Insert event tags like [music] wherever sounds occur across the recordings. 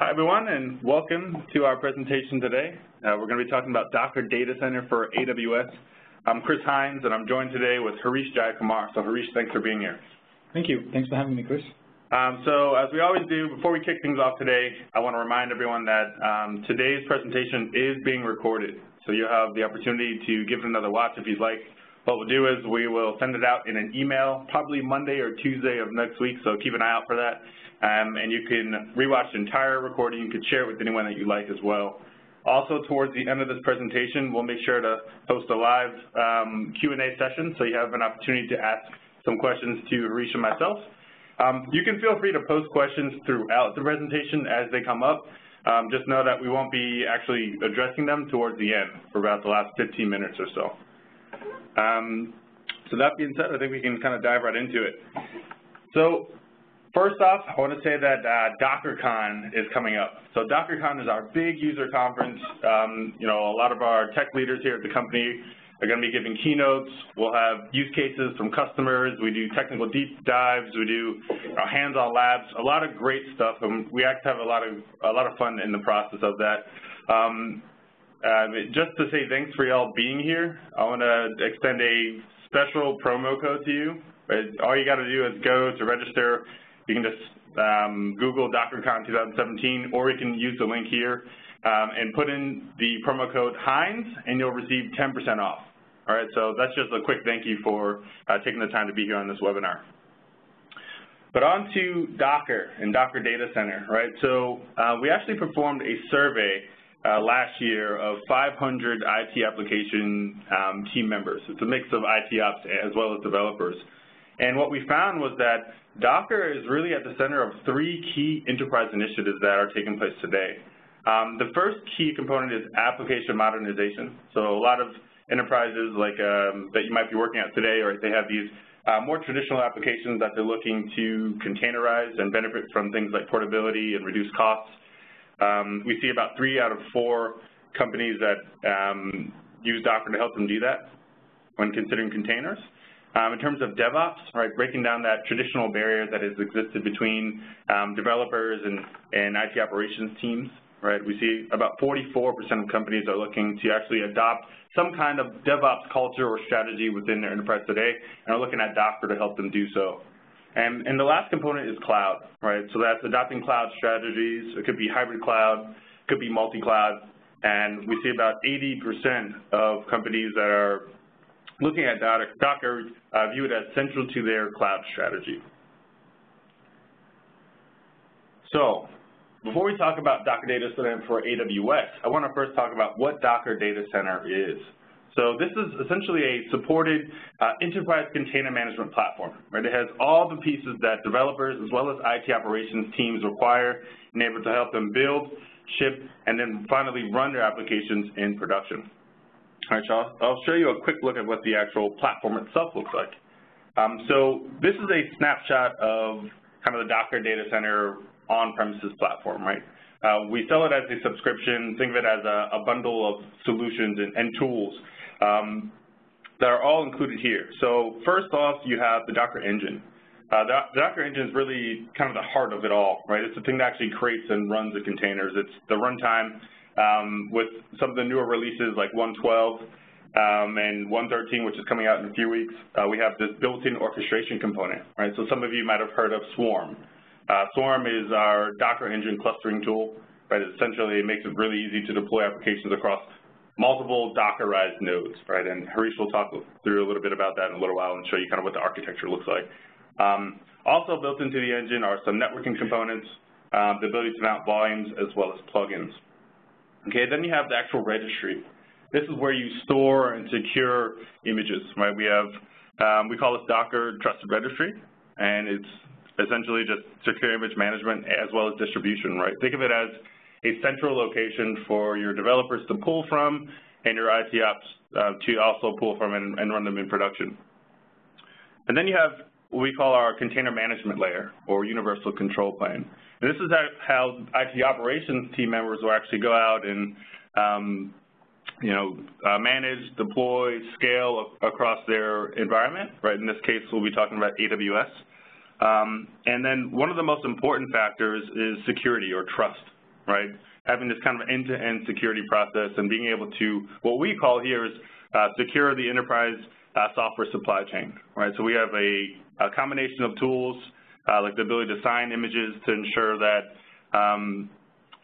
Hi, everyone, and welcome to our presentation today. Uh, we're going to be talking about Docker Data Center for AWS. I'm Chris Hines, and I'm joined today with Harish Jayakumar. So, Harish, thanks for being here. Thank you. Thanks for having me, Chris. Um, so, as we always do, before we kick things off today, I want to remind everyone that um, today's presentation is being recorded. So, you have the opportunity to give it another watch if you'd like. What we'll do is we will send it out in an email, probably Monday or Tuesday of next week, so keep an eye out for that. Um, and you can rewatch the entire recording. You can share it with anyone that you like as well. Also, towards the end of this presentation, we'll make sure to host a live um, Q&A session, so you have an opportunity to ask some questions to Harish and myself. Um, you can feel free to post questions throughout the presentation as they come up. Um, just know that we won't be actually addressing them towards the end for about the last 15 minutes or so. Um, so that being said, I think we can kind of dive right into it. So First off, I want to say that uh, DockerCon is coming up. So DockerCon is our big user conference. Um, you know, a lot of our tech leaders here at the company are going to be giving keynotes. We'll have use cases from customers. We do technical deep dives. We do hands-on labs. A lot of great stuff, and we actually have a lot of a lot of fun in the process of that. Um, uh, just to say thanks for y'all being here, I want to extend a special promo code to you. All you got to do is go to register you can just um, Google DockerCon 2017, or you can use the link here um, and put in the promo code Hines, and you'll receive 10% off. All right, so that's just a quick thank you for uh, taking the time to be here on this webinar. But on to Docker and Docker Data Center, right? So uh, we actually performed a survey uh, last year of 500 IT application um, team members. It's a mix of IT ops as well as developers. And what we found was that Docker is really at the center of three key enterprise initiatives that are taking place today. Um, the first key component is application modernization. So a lot of enterprises like um, that you might be working at today, or they have these uh, more traditional applications that they're looking to containerize and benefit from things like portability and reduce costs. Um, we see about three out of four companies that um, use Docker to help them do that when considering containers. Um, in terms of DevOps, right, breaking down that traditional barrier that has existed between um, developers and, and IT operations teams, right, we see about 44% of companies are looking to actually adopt some kind of DevOps culture or strategy within their enterprise today and are looking at Docker to help them do so. And, and the last component is cloud, right, so that's adopting cloud strategies. It could be hybrid cloud, it could be multi-cloud, and we see about 80% of companies that are looking at Docker uh, view it as central to their cloud strategy. So before we talk about Docker Data Center for AWS, I want to first talk about what Docker Data Center is. So this is essentially a supported uh, enterprise container management platform, right? It has all the pieces that developers as well as IT operations teams require in order to help them build, ship, and then finally run their applications in production. So I'll, I'll show you a quick look at what the actual platform itself looks like. Um, so this is a snapshot of kind of the Docker Data Center on-premises platform, right? Uh, we sell it as a subscription. Think of it as a, a bundle of solutions and, and tools um, that are all included here. So first off, you have the Docker engine. Uh, the, the, Docker engine is really kind of the heart of it all, right? It's the thing that actually creates and runs the containers. It's the runtime with some of the newer releases like 112 um, and 113, which is coming out in a few weeks, uh, we have this built-in orchestration component, right? So some of you might have heard of Swarm. Uh, Swarm is our Docker engine clustering tool, right? Essentially, it makes it really easy to deploy applications across multiple Dockerized nodes, right? And Harish will talk through a little bit about that in a little while and show you kind of what the architecture looks like. Um, also built into the engine are some networking components, um, the ability to mount volumes as well as plugins. Okay, then you have the actual registry. This is where you store and secure images, right? We have, um, we call this Docker Trusted Registry, and it's essentially just secure image management as well as distribution, right? Think of it as a central location for your developers to pull from and your IT ops uh, to also pull from and, and run them in production. And then you have what we call our container management layer or universal control plane. This is how IT operations team members will actually go out and um, you know, uh, manage, deploy, scale across their environment, right? In this case, we'll be talking about AWS. Um, and then one of the most important factors is security or trust, right? Having this kind of end-to-end -end security process and being able to, what we call here is uh, secure the enterprise uh, software supply chain, right? So we have a, a combination of tools, like the ability to sign images to ensure that um,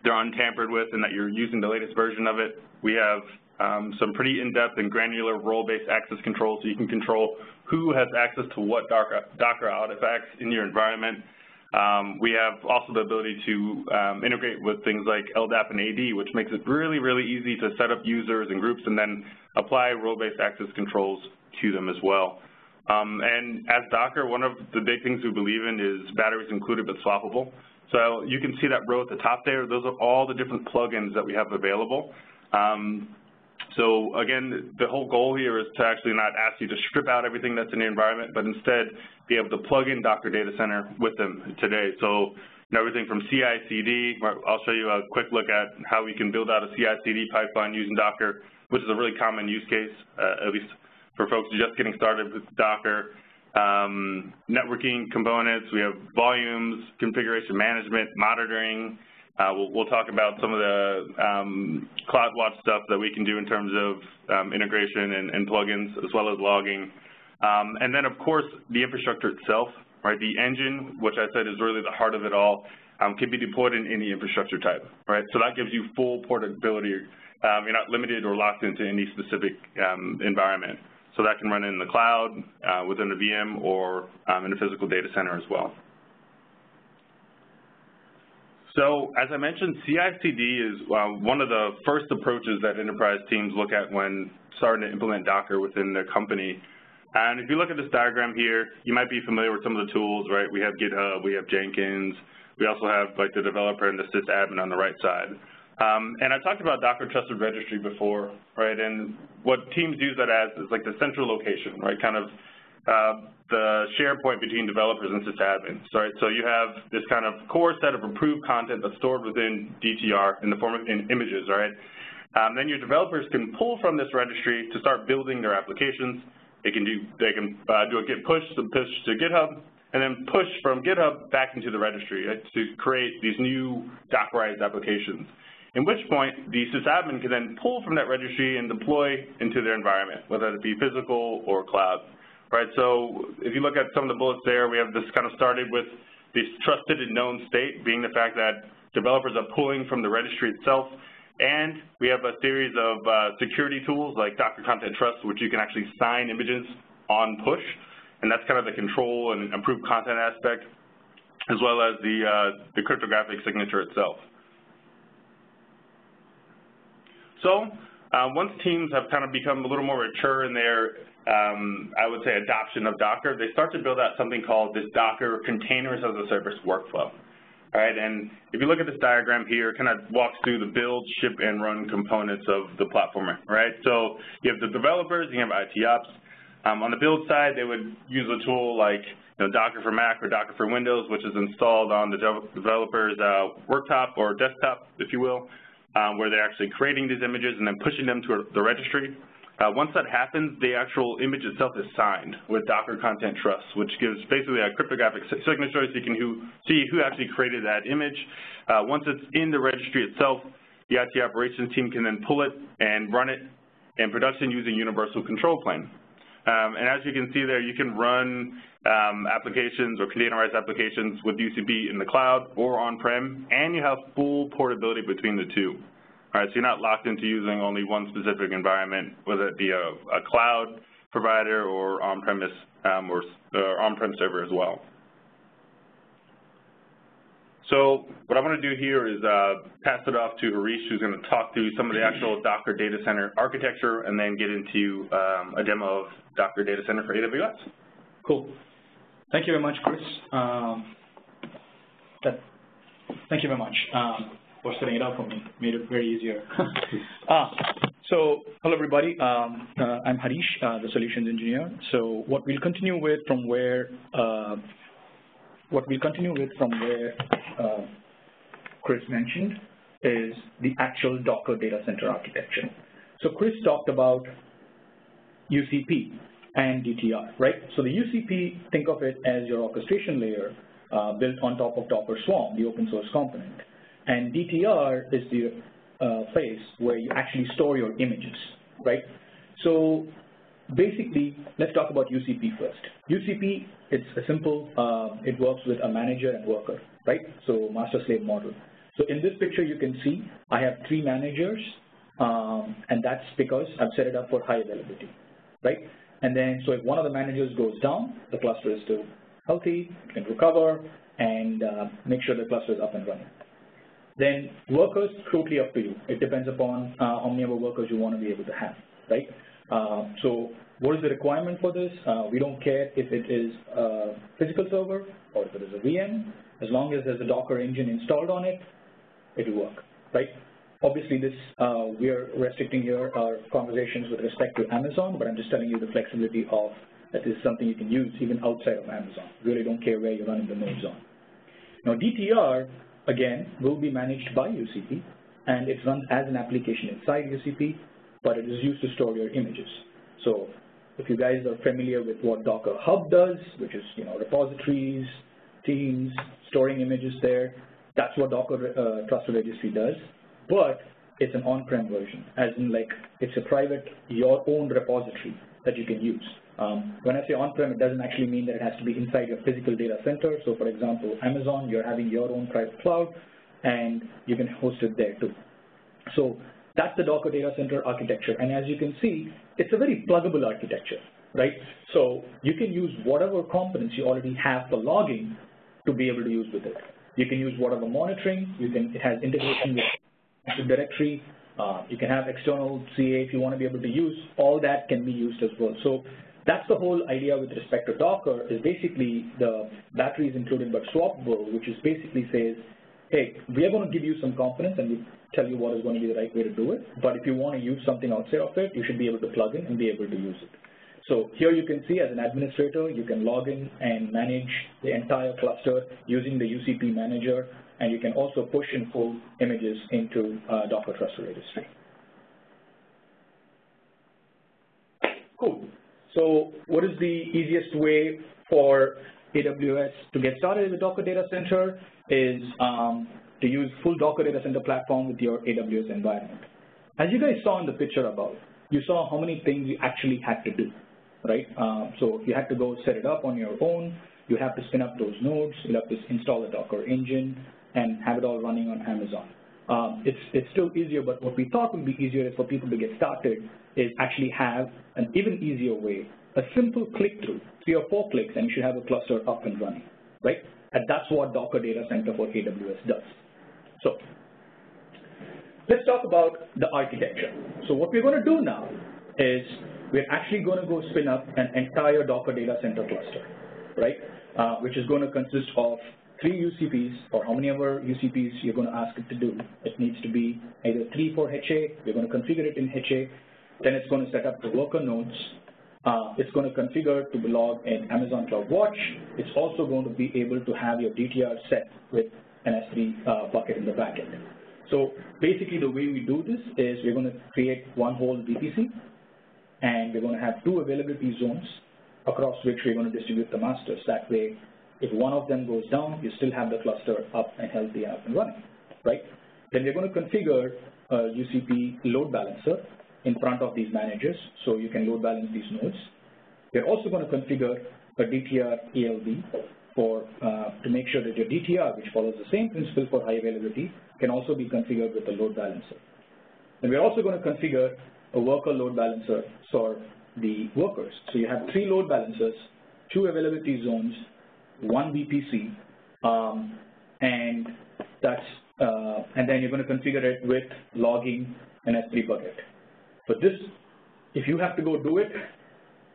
they're untampered with and that you're using the latest version of it. We have um, some pretty in-depth and granular role-based access control so you can control who has access to what Docker, Docker artifacts in your environment. Um, we have also the ability to um, integrate with things like LDAP and AD, which makes it really, really easy to set up users and groups and then apply role-based access controls to them as well. Um, and as Docker, one of the big things we believe in is batteries included but swappable. So you can see that row at the top there. Those are all the different plugins that we have available. Um, so again, the whole goal here is to actually not ask you to strip out everything that's in the environment, but instead be able to plug in Docker Data Center with them today. So you know, everything from CI/CD, I'll show you a quick look at how we can build out a CI/CD pipeline using Docker, which is a really common use case, uh, at least for folks just getting started with Docker. Um, networking components, we have volumes, configuration management, monitoring, uh, we'll, we'll, talk about some of the um, CloudWatch stuff that we can do in terms of um, integration and, and, plugins, as well as logging. Um, and then, of course, the infrastructure itself, right? The engine, which I said is really the heart of it all, um, can be deployed in any infrastructure type, right? So that gives you full portability. Um, you're not limited or locked into any specific um, environment. So that can run in the cloud, uh, within a VM, or in a physical data center as well. So as I mentioned, CI/CD is uh, one of the first approaches that enterprise teams look at when starting to implement Docker within their company. And if you look at this diagram here, you might be familiar with some of the tools, right? We have GitHub, we have Jenkins, we also have like the developer and the sysadmin on the right side. Um, and I talked about Docker Trusted Registry before, right? And what teams use that as is like the central location, right? Kind of uh, the share point between developers and sysadmins, right? So you have this kind of core set of approved content that's stored within DTR in the form of in images, right? Um, then your developers can pull from this registry to start building their applications. They can do they can uh, do a git push to push to GitHub, and then push from GitHub back into the registry right, to create these new Dockerized applications. At which point, the sysadmin can then pull from that registry and deploy into their environment, whether it be physical or cloud right? So if you look at some of the bullets there, we have this kind of started with this trusted and known state being the fact that developers are pulling from the registry itself, and we have a series of uh, security tools like Docker Content Trust, which you can actually sign images on push, and that's kind of the control and improved content aspect, as well as the, uh, the cryptographic signature itself. So uh, once teams have kind of become a little more mature in their um, I would say, adoption of Docker, they start to build out something called this Docker Containers as a Service workflow. All right, and if you look at this diagram here, it kind of walks through the build, ship, and run components of the platform, right? So you have the developers, you have IT ops. Um, on the build side, they would use a tool like you know, Docker for Mac or Docker for Windows, which is installed on the developer's uh, worktop or desktop, if you will, where they're actually creating these images and then pushing them to the registry. Uh, once that happens, the actual image itself is signed with Docker Content Trust, which gives basically a cryptographic signature so you can who, see who actually created that image. Uh, once it's in the registry itself, the IT operations team can then pull it and run it in production using Universal Control Plane. Um, and as you can see there, you can run um, applications or containerized applications with UCP in the cloud or on-prem, and you have full portability between the two. All right, so you're not locked into using only one specific environment, whether it be a, a cloud provider or on-premise um, or, or on-prem server as well. So what I want to do here is uh, pass it off to Harish, who's going to talk through some of the actual Docker data center architecture and then get into um, a demo of Docker data center for AWS. Cool. Thank you very much, Chris. Um, that, thank you very much. Um, for setting it up for me, made it very easier. uh, [laughs] so, hello everybody, um, uh, I'm Harish, uh, the solutions engineer. So what we'll continue with from where, uh, what we'll continue with from where uh, Chris mentioned is the actual Docker data center architecture. So Chris talked about UCP and DTR, right? So the UCP, think of it as your orchestration layer uh, built on top of Docker Swarm, the open source component. And DTR is the uh, place where you actually store your images, right? So basically, let's talk about UCP first. UCP, it's a simple, uh, it works with a manager and worker, right? So master-slave model. So in this picture, you can see I have three managers, um, and that's because I've set it up for high availability, right? And then, so if one of the managers goes down, the cluster is still healthy, can recover, and uh, make sure the cluster is up and running. Then workers, totally up to you. It depends upon uh, how many of workers you want to be able to have, right? Uh, so what is the requirement for this? Uh, we don't care if it is a physical server or if it is a VM. As long as there's a Docker engine installed on it, it will work, right? Obviously, this uh, we are restricting here our conversations with respect to Amazon, but I'm just telling you the flexibility of that is something you can use even outside of Amazon. Really don't care where you're running the nodes on. Now, DTR, again, will be managed by UCP, and it runs as an application inside UCP, but it is used to store your images. So if you guys are familiar with what Docker Hub does, which is you know repositories, teams, storing images there, that's what Docker uh, Trusted Registry does, but it's an on-prem version, as in like it's a private, your own repository that you can use. Um, when I say on-prem, it doesn't actually mean that it has to be inside your physical data center. So for example, Amazon, you're having your own private cloud, and you can host it there too. So that's the Docker data center architecture. And as you can see, it's a very pluggable architecture, right? So you can use whatever components you already have for logging to be able to use with it. You can use whatever monitoring. You can, it has integration with Directory. Uh, you can have external CA if you want to be able to use. All that can be used as well. So that's the whole idea with respect to Docker is basically the battery is included but swappable, which is basically says, hey, we are going to give you some components and tell you what is going to be the right way to do it. But if you want to use something outside of it, you should be able to plug in and be able to use it. So here you can see as an administrator, you can log in and manage the entire cluster using the UCP manager, and you can also push and pull images into uh, Docker Trusted Registry. Cool. So what is the easiest way for AWS to get started with Docker Data Center is um, to use full Docker Data Center platform with your AWS environment. As you guys saw in the picture above, you saw how many things you actually had to do right? Uh, so you had to go set it up on your own. You have to spin up those nodes. You have to install the Docker engine and have it all running on Amazon. Um, it's, it's still easier, but what we thought would be easier is for people to get started is actually have an even easier way, a simple click-through, three or four clicks, and you should have a cluster up and running, right? And that's what Docker Data Center for AWS does. So let's talk about the architecture. So what we're going to do now is we're actually going to go spin up an entire Docker data center cluster, right? Uh, which is going to consist of three UCPs, or how many ever UCPs you're going to ask it to do. It needs to be either three for HA, you're going to configure it in HA, then it's going to set up the worker nodes, uh, it's going to configure to belong in Amazon CloudWatch. It's also going to be able to have your DTR set with an S3 uh, bucket in the backend. So basically the way we do this is we're going to create one whole VPC and we're going to have two availability zones across which we're going to distribute the masters. That way, if one of them goes down, you still have the cluster up and healthy and up and running, right? Then we're going to configure a UCP load balancer in front of these managers, so you can load balance these nodes. We're also going to configure a DTR ELB for uh, to make sure that your DTR, which follows the same principle for high availability, can also be configured with a load balancer. And we're also going to configure a worker load balancer for the workers. So you have three load balancers, two availability zones, one VPC, um, and that's uh, and then you're going to configure it with logging and S3 bucket. But this, if you have to go do it,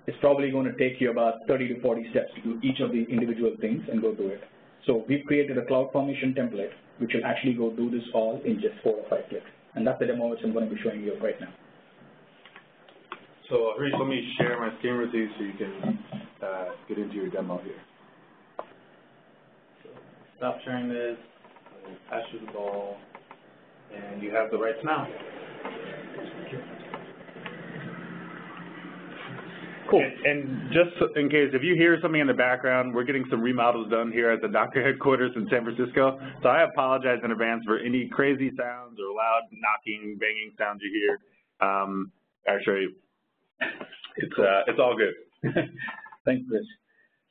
it's probably going to take you about 30 to 40 steps to do each of the individual things and go do it. So we've created a CloudFormation template, which will actually go do this all in just four or five clicks. And that's the demo which I'm going to be showing you right now. So Harish, let me share my screen with you so you can uh, get into your demo here. So stop sharing this, pass you the ball, and you have the rights now. Cool. And, and just in case, if you hear something in the background, we're getting some remodels done here at the Docker [laughs] headquarters in San Francisco. So I apologize in advance for any crazy sounds or loud knocking, banging sounds you hear. Um, actually, it's uh, it's all good. [laughs] Thanks, Chris.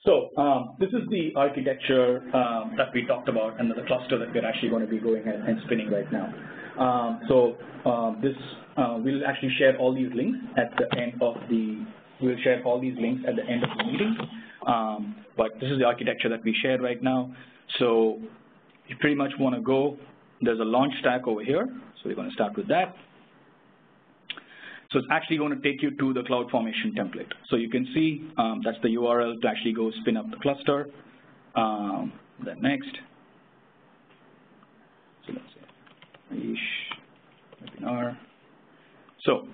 So um, this is the architecture um, that we talked about and the cluster that we're actually going to be going and, spinning right now. Um, so uh, this uh, we'll actually share all these links at the end of the we'll share all these links at the end of the meeting. Um, but this is the architecture that we shared right now. So you pretty much want to go. There's a launch stack over here. So we're going to start with that. So it's actually going to take you to the CloudFormation template. So you can see um, that's the URL to actually go spin up the cluster. Um, then next. So let's webinar. So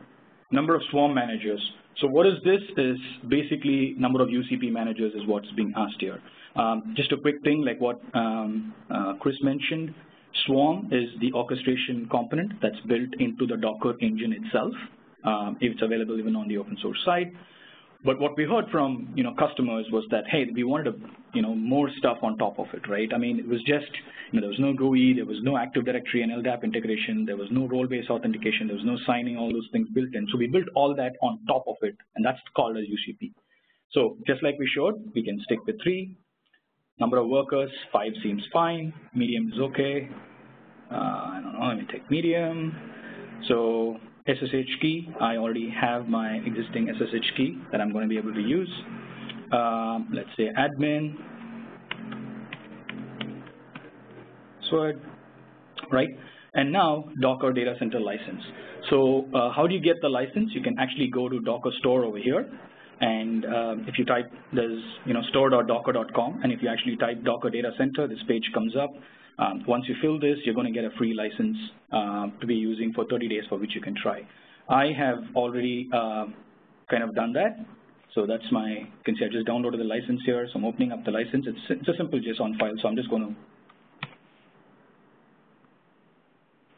number of swarm managers. So what is this is basically number of UCP managers is what's being asked here. Um, just a quick thing like what um, uh, Chris mentioned, Swarm is the orchestration component that's built into the Docker engine itself um, if it's available even on the open source side. But what we heard from you know customers was that hey, we wanted a, you know more stuff on top of it, right? I mean, it was just you know there was no GUI, there was no Active Directory and LDAP integration, there was no role-based authentication, there was no signing, all those things built in. So we built all that on top of it, and that's called as UCP. So just like we showed, we can stick with three. Number of workers, five seems fine. Medium is okay. Uh, I don't know. Let me take medium. So SSH key, I already have my existing SSH key that I'm going to be able to use. Um, let's say admin, SWORD, right? And now Docker Data Center license. So uh, how do you get the license? You can actually go to Docker Store over here. And um, if you type, there's you know store.docker.com, and if you actually type Docker Data Center, this page comes up. Um, once you fill this, you're going to get a free license uh, to be using for 30 days for which you can try. I have already uh, kind of done that. So that's my, you can see I just downloaded the license here. So I'm opening up the license. It's, it's a simple JSON file. So I'm just going to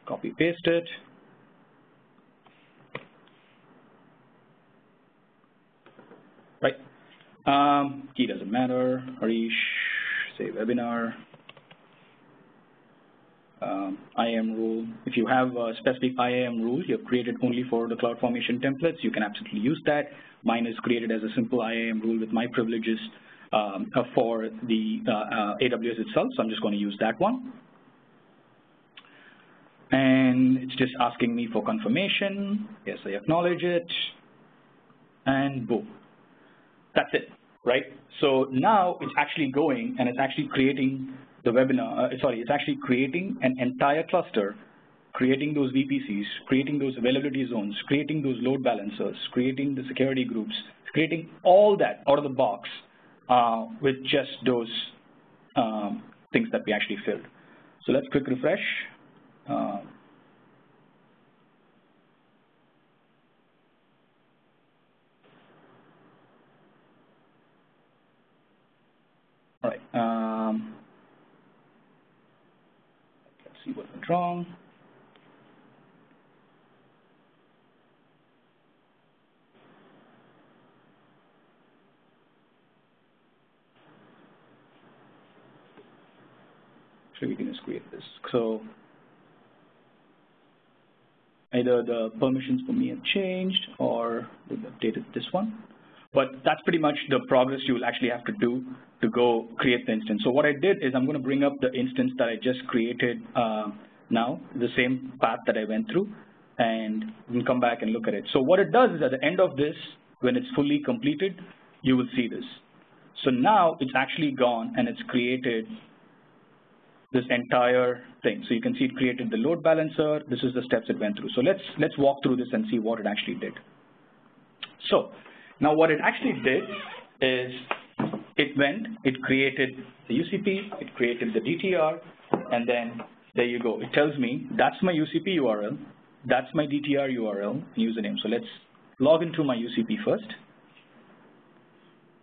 copy paste it. Right. Um, key doesn't matter. Harish, say webinar um, IAM rule. If you have a specific IAM rule you have created only for the CloudFormation templates, you can absolutely use that. Mine is created as a simple IAM rule with my privileges um, uh, for the uh, uh, AWS itself, so I'm just going to use that one. And it's just asking me for confirmation. Yes, I acknowledge it. And boom. That's it, right? So now it's actually going and it's actually creating the webinar, uh, sorry, it's actually creating an entire cluster, creating those VPCs, creating those availability zones, creating those load balancers, creating the security groups, creating all that out of the box uh, with just those um, things that we actually filled. So let's quick refresh. Uh, all right. Um, let's see what went wrong. So we can just create this. So either the permissions for me have changed or we've updated this one. But that's pretty much the progress you will actually have to do to go create the instance. So what I did is I'm going to bring up the instance that I just created uh, now, the same path that I went through, and we'll come back and look at it. So what it does is at the end of this, when it's fully completed, you will see this. So now it's actually gone and it's created this entire thing. So you can see it created the load balancer. This is the steps it went through. So let's let's walk through this and see what it actually did. So now what it actually did is it went, it created the UCP, it created the DTR, and then there you go. It tells me that's my UCP URL, that's my DTR URL, username. So let's log into my UCP first.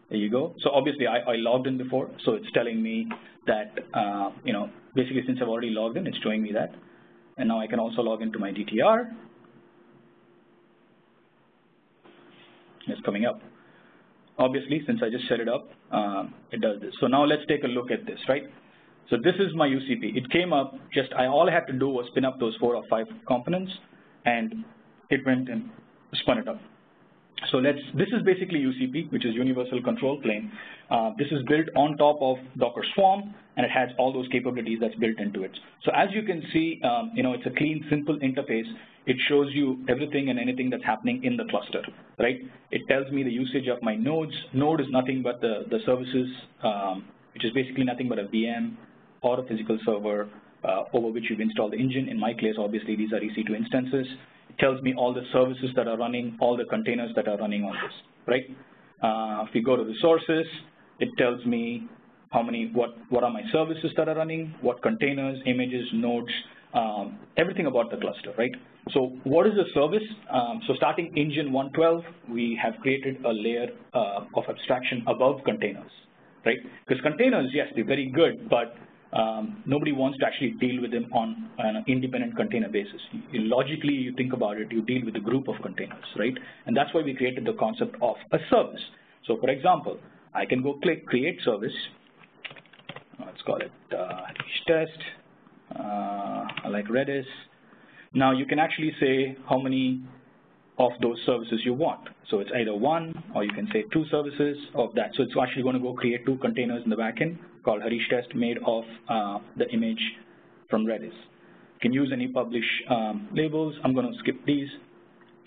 There you go. So obviously I, I logged in before, so it's telling me that, uh, you know, basically since I've already logged in, it's showing me that. And now I can also log into my DTR. It's coming up. obviously, since I just set it up, uh, it does this. So now let's take a look at this, right? So this is my UCP. It came up just, I all I had to do was spin up those four or five components and it went and spun it up. So let's, this is basically UCP, which is Universal Control Plane. Uh, this is built on top of Docker Swarm, and it has all those capabilities that's built into it. So as you can see, um, you know, it's a clean, simple interface. It shows you everything and anything that's happening in the cluster, right? It tells me the usage of my nodes. Node is nothing but the, the services, um, which is basically nothing but a VM or a physical server uh, over which you've installed the engine. In my case, obviously, these are EC2 instances. Tells me all the services that are running, all the containers that are running on this, right? Uh, if you go to resources, it tells me how many, what, what are my services that are running, what containers, images, nodes, um, everything about the cluster, right? So what is the service? Um, so starting engine 112, we have created a layer uh, of abstraction above containers, right? Because containers, yes, they're very good, but um, nobody wants to actually deal with them on an independent container basis. Logically, you think about it, you deal with a group of containers, right? And that's why we created the concept of a service. So for example, I can go click create service. Let's call it uh, test. Uh, like Redis. Now you can actually say how many of those services you want. So it's either one or you can say two services of that. So it's actually going to go create two containers in the backend called Harish test made of uh, the image from Redis. You can use any publish um, labels. I'm going to skip these.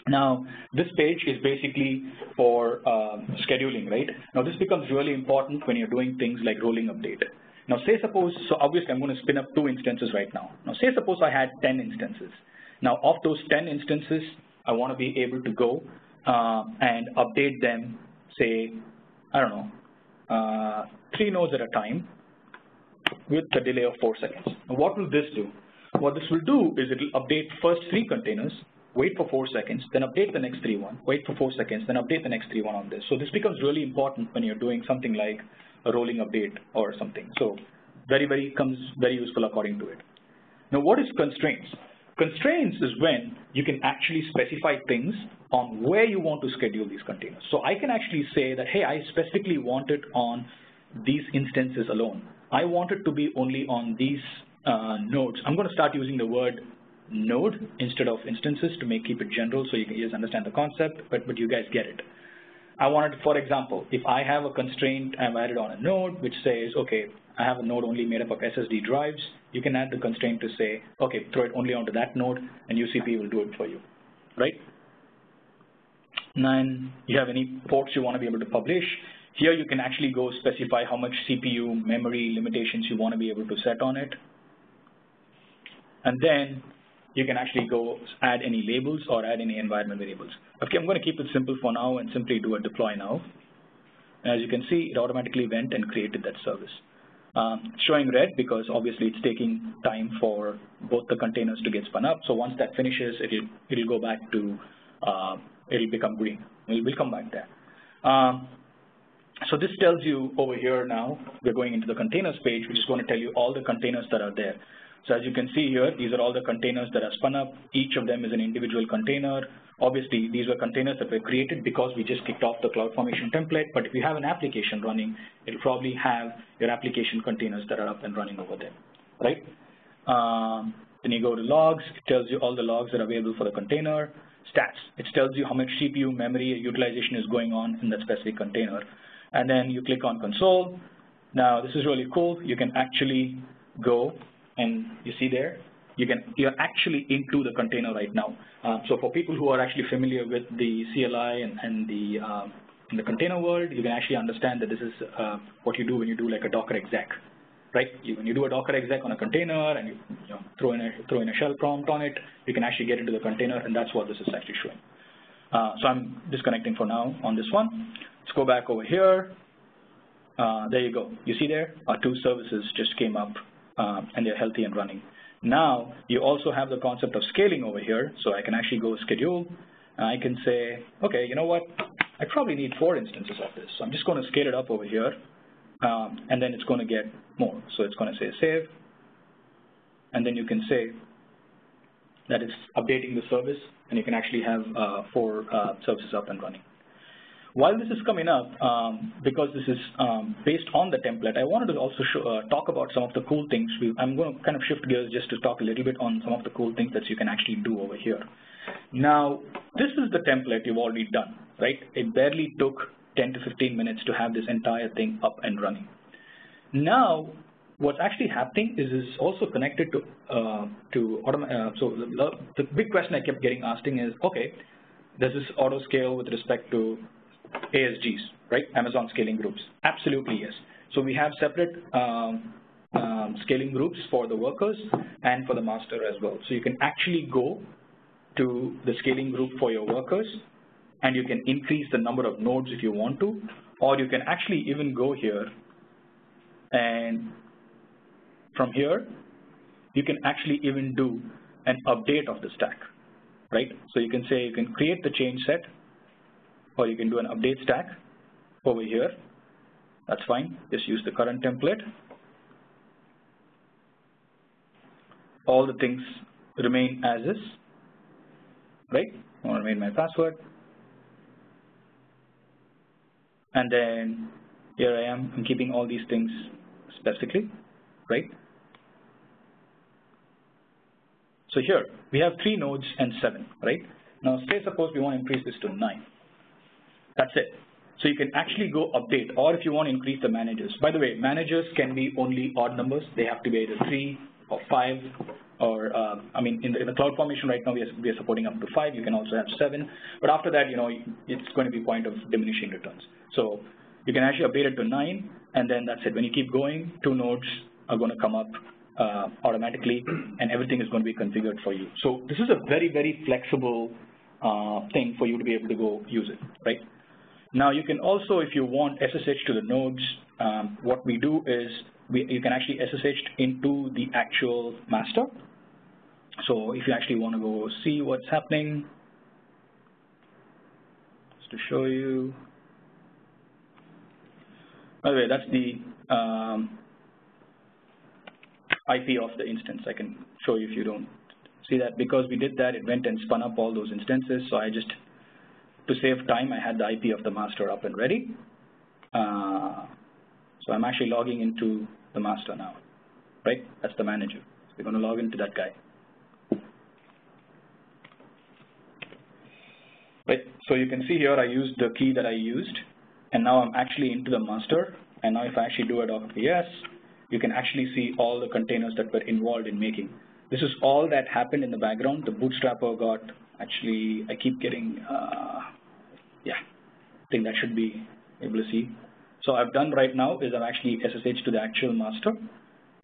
Now, this page is basically for uh, scheduling, right? Now, this becomes really important when you're doing things like rolling update. Now, say suppose, so obviously I'm going to spin up two instances right now. Now, say suppose I had 10 instances. Now, of those 10 instances, I want to be able to go uh, and update them, say, I don't know, uh, three nodes at a time with a delay of four seconds. Now, what will this do? What this will do is it will update first three containers, wait for four seconds, then update the next three one, wait for four seconds, then update the next three one on this. So this becomes really important when you're doing something like a rolling update or something. So very, very comes very useful according to it. Now, what is constraints? Constraints is when you can actually specify things on where you want to schedule these containers. So I can actually say that, hey, I specifically want it on these instances alone. I want it to be only on these uh, nodes. I'm going to start using the word node instead of instances to make keep it general so you can just understand the concept, but, but you guys get it. I wanted, for example, if I have a constraint I've added on a node which says, okay, I have a node only made up of SSD drives, you can add the constraint to say, okay, throw it only onto that node and UCP will do it for you, right? Then you have any ports you want to be able to publish. Here you can actually go specify how much CPU memory limitations you want to be able to set on it. And then you can actually go add any labels or add any environment variables. Okay, I'm going to keep it simple for now and simply do a deploy now. As you can see, it automatically went and created that service. Um, showing red because obviously it's taking time for both the containers to get spun up. So once that finishes, it'll, it'll go back to, uh, it'll become green. We'll, we'll come back there. Um, so this tells you over here now, we're going into the containers page, which is going to tell you all the containers that are there. So as you can see here, these are all the containers that are spun up. Each of them is an individual container. Obviously, these were containers that were created because we just kicked off the CloudFormation template. But if you have an application running, it'll probably have your application containers that are up and running over there, right? Um, then you go to logs. It tells you all the logs that are available for the container. Stats. It tells you how much CPU memory utilization is going on in that specific container. And then you click on console. Now, this is really cool. You can actually go and you see there, you can, you're actually into the container right now. Um, so for people who are actually familiar with the CLI and, and the, um, in the container world, you can actually understand that this is uh, what you do when you do like a Docker exec, right? You, when you do a Docker exec on a container and you, you know, throw, in a, throw in a shell prompt on it, you can actually get into the container and that's what this is actually showing. Uh, so I'm disconnecting for now on this one. Let's go back over here. Uh, there you go. You see there, our two services just came up um, and they're healthy and running. Now, you also have the concept of scaling over here, so I can actually go schedule, and I can say, okay, you know what, I probably need four instances of this, so I'm just going to scale it up over here, um, and then it's going to get more. So it's going to say save, and then you can say that it's updating the service, and you can actually have uh, four uh, services up and running. While this is coming up, um, because this is um, based on the template, I wanted to also show, uh, talk about some of the cool things. We, I'm going to kind of shift gears just to talk a little bit on some of the cool things that you can actually do over here. Now, this is the template you've already done, right? It barely took 10 to 15 minutes to have this entire thing up and running. Now, what's actually happening is is also connected to uh, to uh, so the, the, big question I kept getting asking is okay, does this auto scale with respect to ASGs, right? Amazon scaling groups. Absolutely yes. So we have separate um, um, scaling groups for the workers and for the master as well. So you can actually go to the scaling group for your workers and you can increase the number of nodes if you want to, or you can actually even go here and from here, you can actually even do an update of the stack, right? So you can say you can create the change set or you can do an update stack over here. That's fine. Just use the current template. All the things remain as is, right? I want to remain my password. And then here I am, I'm keeping all these things specifically, right? So here, we have three nodes and seven, right? Now say suppose we want to increase this to nine. That's it. So you can actually go update, or if you want to increase the managers. By the way, managers can be only odd numbers. They have to be either three or five, or uh, I mean, in the, in the cloud formation right now, we are, we are supporting up to five. You can also have seven, but after that, you know, it's going to be point of diminishing returns. So you can actually update it to nine, and then that's it. When you keep going, two nodes are going to come up uh, automatically, and everything is going to be configured for you. So this is a very, very flexible uh, thing for you to be able to go use it, right? Now you can also, if you want SSH to the nodes, um, what we do is we, you can actually SSH into the actual master. So if you actually want to go see what's happening, just to show you. By the way, that's the um, IP of the instance. I can show you if you don't see that. Because we did that, it went and spun up all those instances. So I just to save time, I had the IP of the master up and ready. Uh, so I'm actually logging into the master now, right? That's the manager. So we're going to log into that guy. Right, so you can see here I used the key that I used, and now I'm actually into the master. And now if I actually do a docker ps, you can actually see all the containers that were involved in making. This is all that happened in the background. The bootstrapper got, actually, I keep getting, uh, yeah, I think that should be able to see. So I've done right now is I've actually SSH to the actual master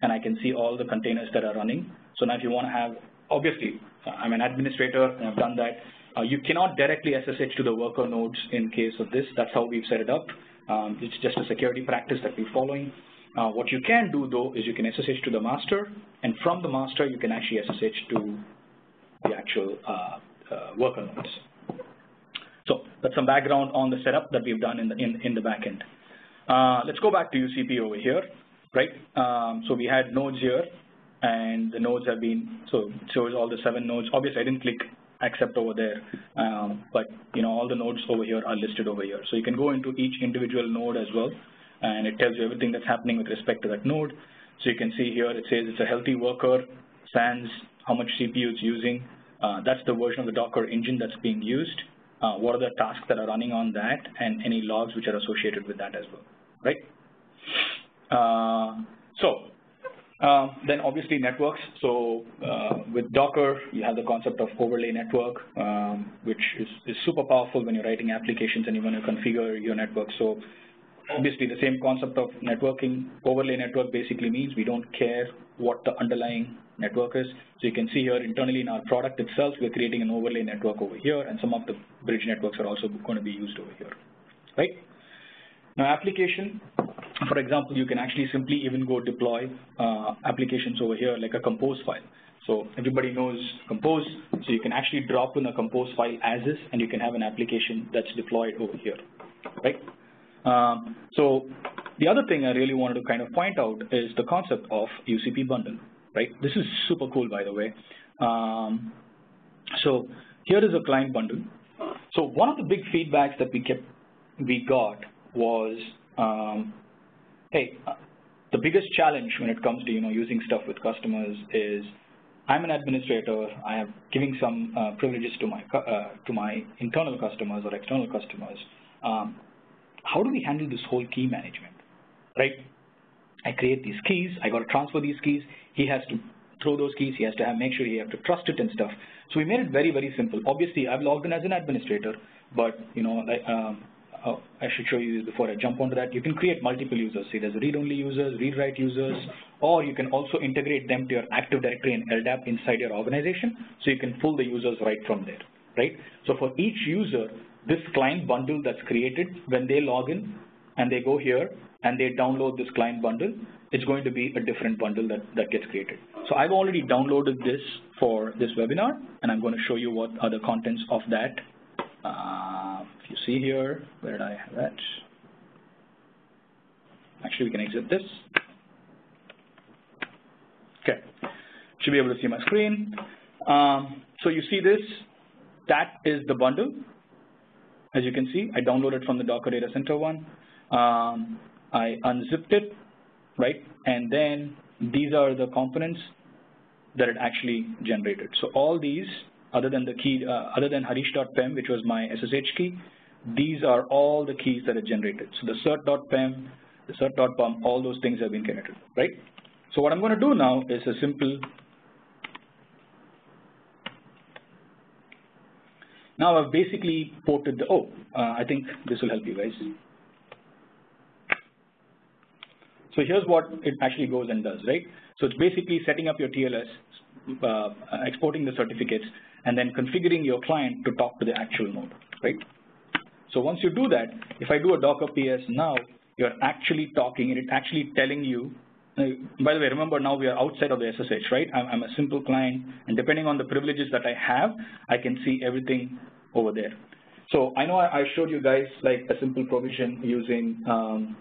and I can see all the containers that are running. So now if you want to have, obviously, I'm an administrator and I've done that. Uh, you cannot directly SSH to the worker nodes in case of this. That's how we've set it up. Um, it's just a security practice that we're following. Uh, what you can do though is you can SSH to the master and from the master you can actually SSH to the actual uh, uh, worker nodes. So that's some background on the setup that we've done in the, in, in the backend. Uh, let's go back to UCP over here, right? Um, so we had nodes here, and the nodes have been, so shows all the seven nodes. Obviously, I didn't click accept over there, um, but you know all the nodes over here are listed over here. So you can go into each individual node as well, and it tells you everything that's happening with respect to that node. So you can see here it says it's a healthy worker, sans how much CPU it's using. Uh, that's the version of the Docker engine that's being used uh, what are the tasks that are running on that, and any logs which are associated with that as well, right? Uh, so uh, then obviously networks. So uh, with Docker, you have the concept of overlay network, um, which is, is, super powerful when you're writing applications and you want to configure your network. So obviously the same concept of networking, overlay network basically means we don't care what the underlying network is. So you can see here internally in our product itself, we're creating an overlay network over here, and some of the bridge networks are also going to be used over here, right? Now application, for example, you can actually simply even go deploy uh, applications over here like a compose file. So everybody knows compose, so you can actually drop in a compose file as is, and you can have an application that's deployed over here, right? Um, so the other thing I really wanted to kind of point out is the concept of UCP bundle right? This is super cool, by the way. Um, so here is a client bundle. So one of the big feedbacks that we kept we got was, um, hey, uh, the biggest challenge when it comes to you know using stuff with customers is I'm an administrator. I am giving some uh, privileges to my uh, to my internal customers or external customers. Um, how do we handle this whole key management, right? I create these keys. I got to transfer these keys. He has to throw those keys. He has to have, make sure he has to trust it and stuff. So we made it very very simple. Obviously, I've logged in as an administrator, but you know, I, um, uh, I should show you this before I jump onto that. You can create multiple users. See, there's read-only users, read-write users, or you can also integrate them to your Active Directory and LDAP inside your organization, so you can pull the users right from there, right? So for each user, this client bundle that's created, when they log in and they go here and they download this client bundle, it's going to be a different bundle that, that gets created. So I've already downloaded this for this webinar, and I'm going to show you what are the contents of that. Uh, if you see here, where did I have that? Actually, we can exit this. Okay, should be able to see my screen. Um, so you see this, that is the bundle. As you can see, I downloaded from the Docker Data Center one. Um, I unzipped it, right? And then these are the components that it actually generated. So all these, other than the key, uh, other than harish.pem, which was my SSH key, these are all the keys that it generated. So the cert.pem, the cert.pem, all those things have been connected, right? So what I'm going to do now is a simple Now I've basically ported the, oh, uh, I think this will help you guys. So here's what it actually goes and does, right? So it's basically setting up your TLS, uh, exporting the certificates, and then configuring your client to talk to the actual node, right? So once you do that, if I do a Docker PS now, you're actually talking and it's actually telling you, uh, by the way, remember now we are outside of the SSH, right? I'm, I'm, a simple client, and depending on the privileges that I have, I can see everything over there. So I know I, showed you guys like a simple provision using um,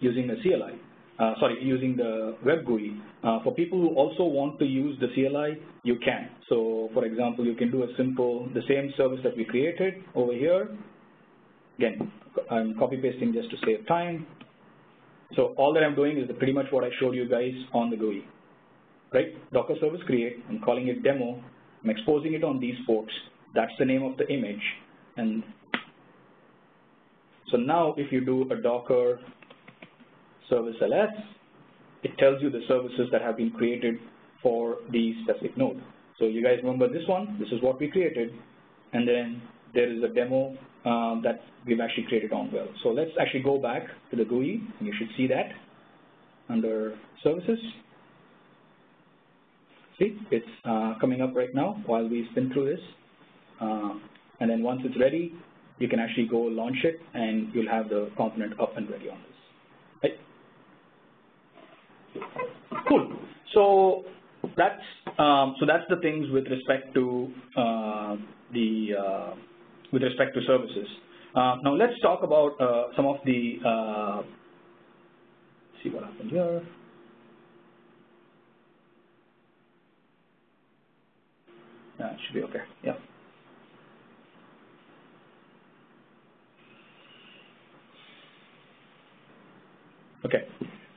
using the CLI, uh, sorry, using the web GUI. Uh, for people who also want to use the CLI, you can. So for example, you can do a simple, the same service that we created over here, Again, I'm copy pasting just to save time. So all that I'm doing is pretty much what I showed you guys on the GUI, right? Docker service create, I'm calling it demo, I'm exposing it on these ports. That's the name of the image. And so now if you do a Docker service ls, it tells you the services that have been created for the specific node. So you guys remember this one, this is what we created, and then there is a demo um, that we've actually created on well. So let's actually go back to the GUI, and you should see that under services. See, it's uh, coming up right now while we spin through this. Uh, and then once it's ready, you can actually go launch it, and you'll have the component up and ready on this. Cool. So that's um, so that's the things with respect to uh, the uh, with respect to services. Uh, now let's talk about uh, some of the, uh, see what happened here. It should be okay, yeah. Okay,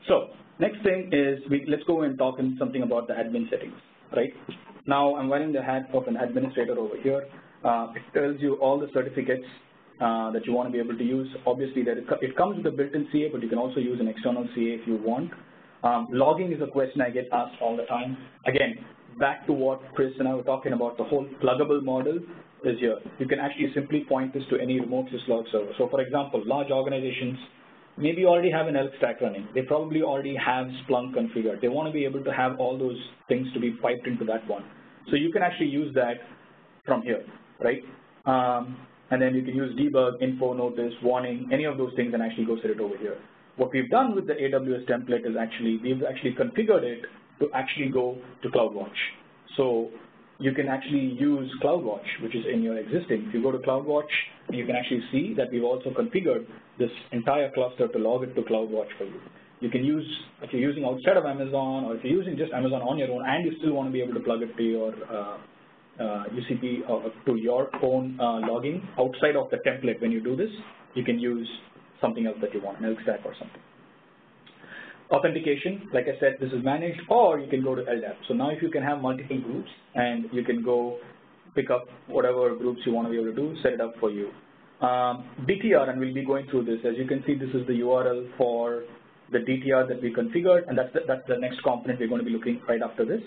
so next thing is we, let's go and talk in something about the admin settings, right? Now I'm wearing the hat of an administrator over here. Uh, it tells you all the certificates uh, that you want to be able to use. Obviously, that it comes with a built-in CA, but you can also use an external CA if you want. Um, logging is a question I get asked all the time. Again, back to what Chris and I were talking about, the whole pluggable model is here. You can actually simply point this to any remote syslog server. So for example, large organizations maybe already have an Elk stack running. They probably already have Splunk configured. They want to be able to have all those things to be piped into that one. So you can actually use that from here right? Um, and then you can use debug, info, notice, warning, any of those things and actually go set it over here. What we've done with the AWS template is actually, we've actually configured it to actually go to CloudWatch. So you can actually use CloudWatch, which is in your existing. If you go to CloudWatch, you can actually see that we've also configured this entire cluster to log it to CloudWatch for you. You can use, if you're using outside of Amazon or if you're using just Amazon on your own and you still want to be able to plug it to your uh, UCP uh, to your own uh, logging outside of the template when you do this, you can use something else that you want, an stack or something. Authentication, like I said, this is managed, or you can go to LDAP. So now if you can have multiple groups, and you can go pick up whatever groups you want to be able to do, set it up for you. Um, DTR, and we'll be going through this. As you can see, this is the URL for the DTR that we configured, and that's the, that's the next component we're going to be looking right after this.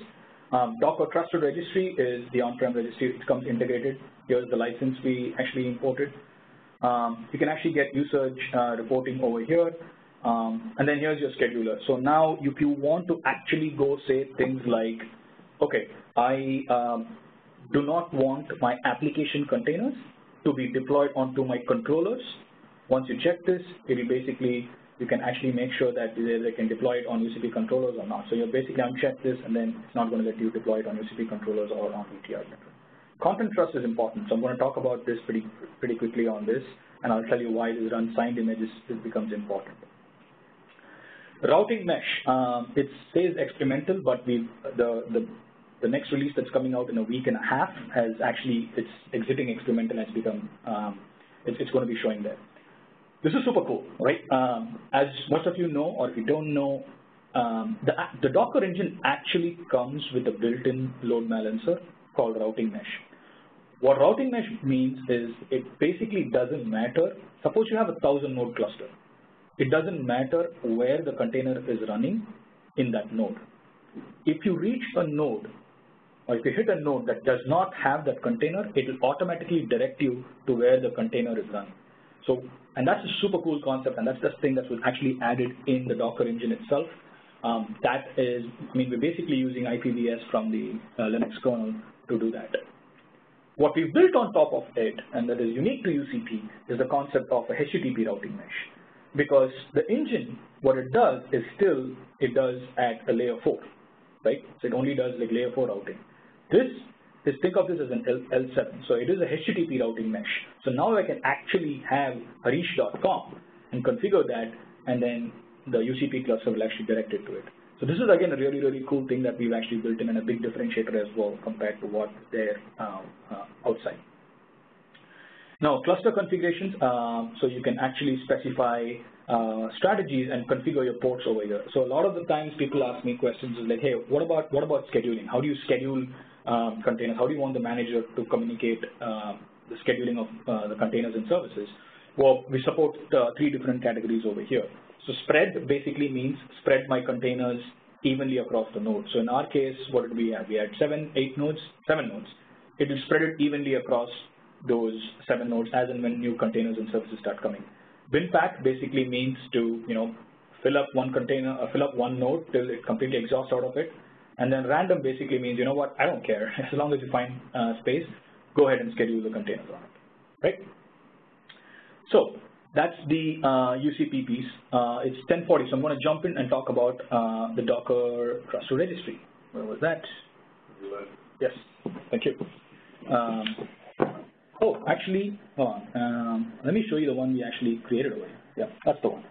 Um, Docker Trusted Registry is the on-prem registry. It comes integrated. Here's the license we actually imported. Um, you can actually get usage uh, reporting over here. Um, and then here's your scheduler. So now if you want to actually go say things like, okay, I um, do not want my application containers to be deployed onto my controllers. Once you check this, it will basically, you can actually make sure that they can deploy it on UCP controllers or not. So you basically uncheck this and then it's not going to let you deploy it on UCP controllers or on DTR. Content trust is important, so I'm going to talk about this pretty, pretty quickly on this, and I'll tell you why this unsigned images becomes important. Routing mesh, um, it says experimental, but we the, the the next release that's coming out in a week and a half has actually, it's exiting experimental it's become, um, it's, it's going to be showing there. This is super cool, right? Um, as most of you know, or if you don't know, um, the, the Docker engine actually comes with a built-in load balancer called routing mesh. What routing mesh means is it basically doesn't matter. Suppose you have a thousand node cluster. It doesn't matter where the container is running in that node. If you reach a node or if you hit a node that does not have that container, it will automatically direct you to where the container is running. So, and that's a super cool concept, and that's the thing that was actually added in the Docker engine itself. Um, that is, I mean, we're basically using IPVS from the uh, Linux kernel to do that. What we've built on top of it, and that is unique to UCP, is the concept of a HTTP routing mesh. Because the engine, what it does is still, it does at a layer 4, right? So it only does like layer 4 routing. This is think of this as an L, 7 So it is a HTTP routing mesh. So now I can actually have harish.com and configure that, and then the UCP cluster will actually direct it to it. So this is again a really, really cool thing that we've actually built in and a big differentiator as well compared to what they're uh, uh, outside. Now, cluster configurations, uh, so you can actually specify uh, strategies and configure your ports over here. So a lot of the times people ask me questions like, hey, what about what about scheduling? How do you schedule um, containers? How do you want the manager to communicate uh, the scheduling of uh, the containers and services? Well, we support uh, three different categories over here. So spread basically means spread my containers evenly across the nodes. So in our case, what did we have? We had seven, eight nodes, seven nodes. It will spread it evenly across those seven nodes as and when new containers and services start coming. Bin pack basically means to, you know, fill up one container, uh, fill up one node till it completely exhausts out of it, and then random basically means, you know what, I don't care. [laughs] As long as you find uh, space, go ahead and schedule the containers on it, right? So that's the uh, UCP piece. Uh, it's 1040, so I'm going to jump in and talk about uh, the Docker cluster registry. Where was that? Yes, thank you. Um, oh, actually, hold um, let me show you the one we actually created over here. Yeah, that's the one.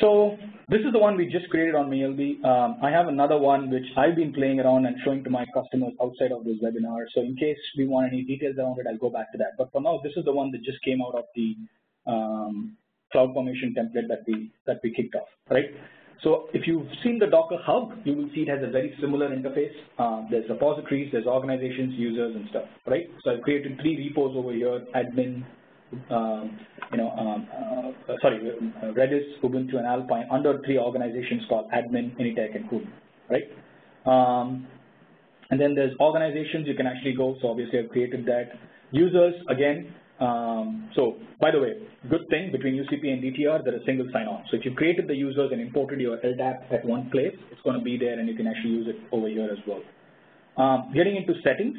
So this is the one we just created on MailB. Um, I have another one which I've been playing around and showing to my customers outside of this webinar. So in case we want any details around it, I'll go back to that. But for now, this is the one that just came out of the um, CloudFormation template that we that we kicked off, right? So if you've seen the Docker Hub, you will see it has a very similar interface. Uh, there's repositories, there's organizations, users, and stuff, right? So I've created three repos over here, admin, um, you know, um, uh, sorry, uh, Redis, Ubuntu, and Alpine under three organizations called admin, Initech, and Kubernetes, right? Um, and then there's organizations you can actually go. So obviously I've created that. Users, again, um, so by the way, good thing between UCP and DTR, there is single sign-on. So if you created the users and imported your LDAP at one place, it's going to be there and you can actually use it over here as well. Um, getting into settings,